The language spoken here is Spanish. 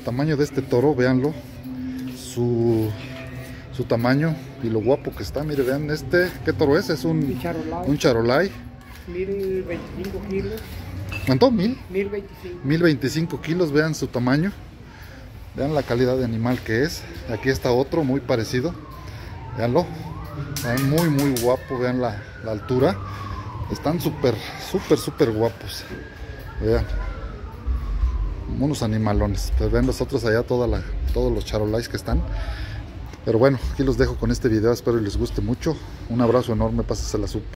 tamaño de este toro, véanlo. Su, su tamaño y lo guapo que está. Mire, vean este. ¿Qué toro es? Es un, Charolais, un charolai. 1025 kilos, ¿Cuánto? ¿Mil? 1025. 1025 kilos, vean su tamaño. Vean la calidad de animal que es. Aquí está otro muy parecido. Veanlo. Vean, muy, muy guapo. Vean la, la altura. Están súper, súper, súper guapos. Vean. Unos animalones. Pues vean los otros allá, toda la, todos los charolais que están. Pero bueno, aquí los dejo con este video. Espero les guste mucho. Un abrazo enorme. Pásasela súper.